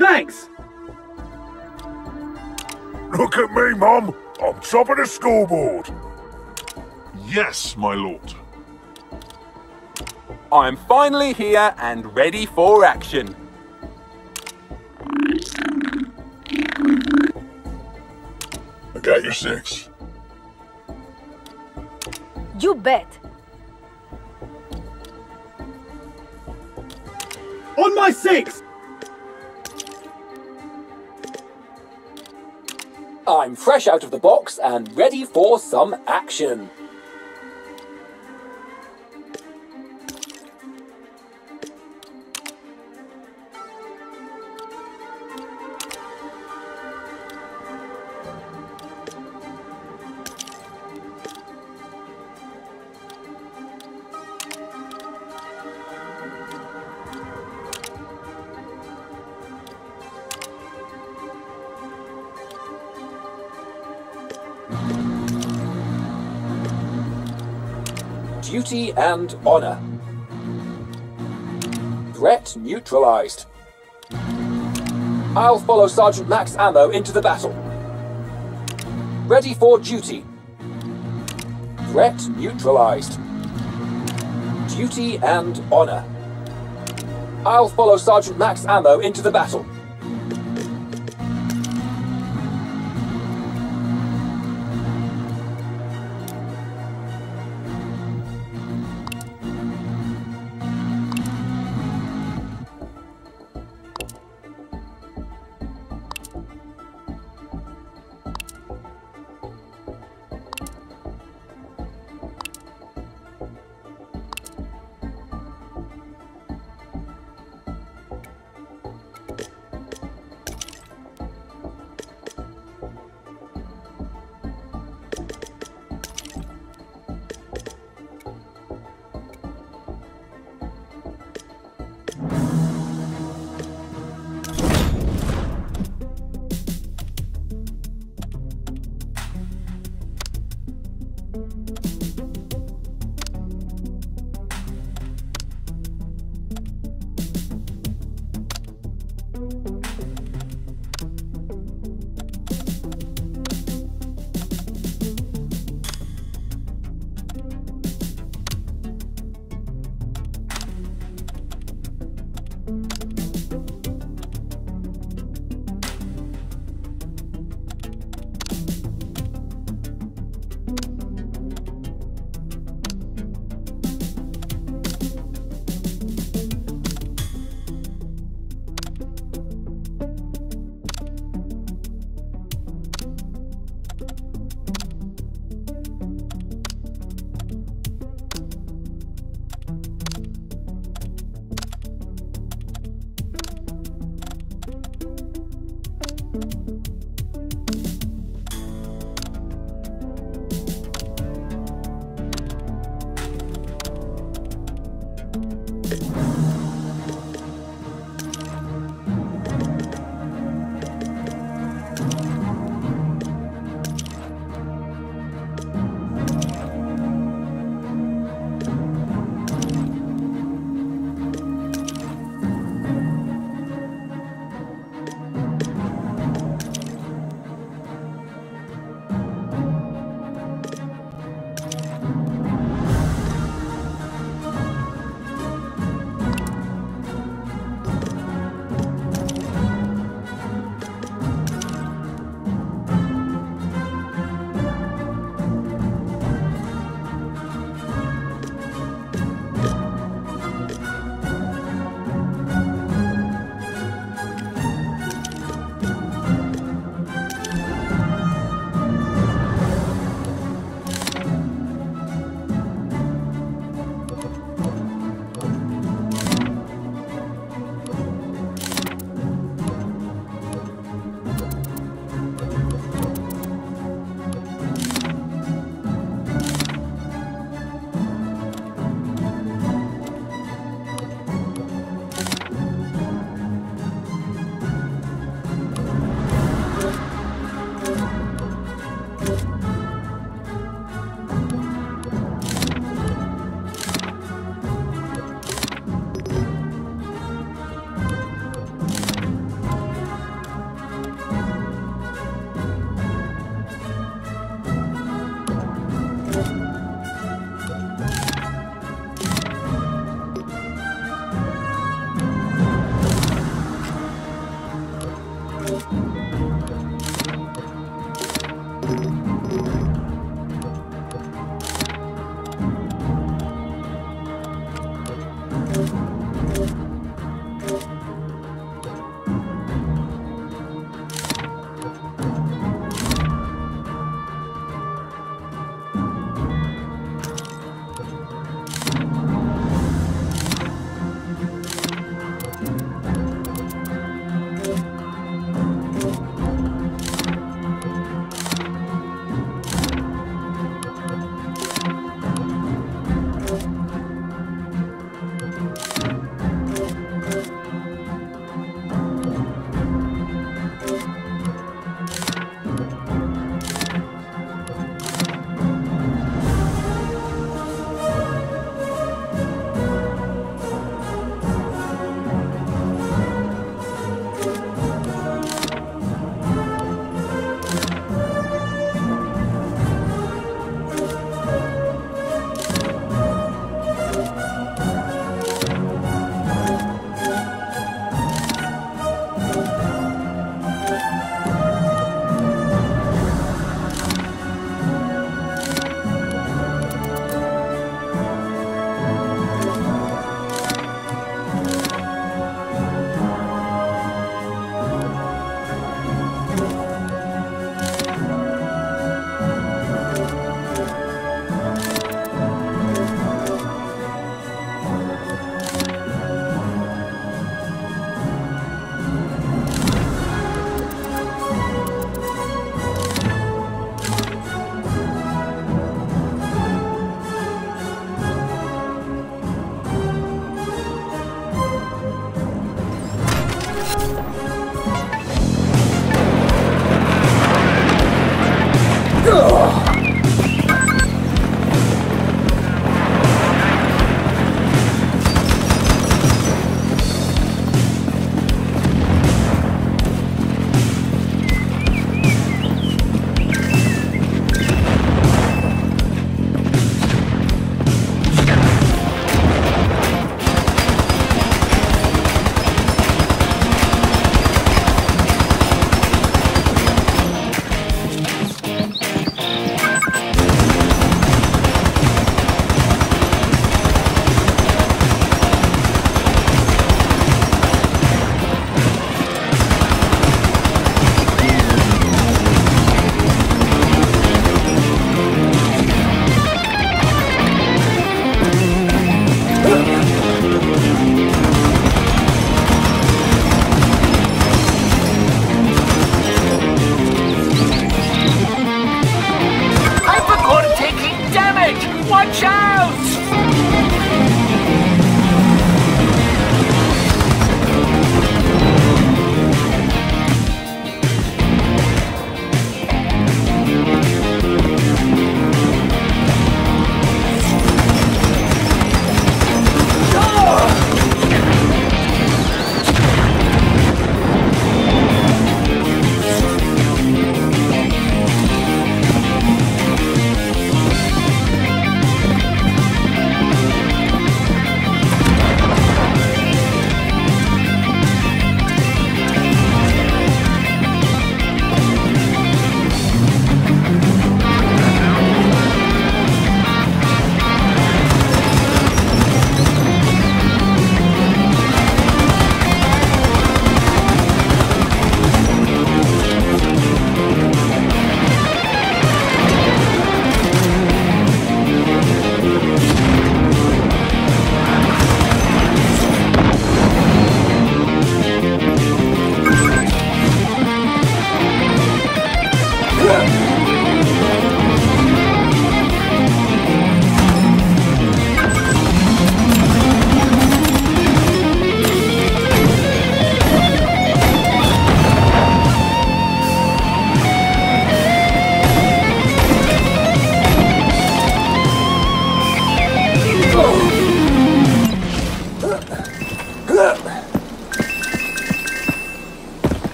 Thanks! Look at me, Mum. I'm top of the scoreboard. Yes, my lord. I'm finally here and ready for action. I got your six. You bet. On my six! I'm fresh out of the box and ready for some action. Duty and honor. Threat neutralized. I'll follow Sergeant Max Ammo into the battle. Ready for duty. Threat neutralized. Duty and honor. I'll follow Sergeant Max Ammo into the battle.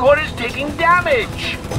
Hypercore is taking damage.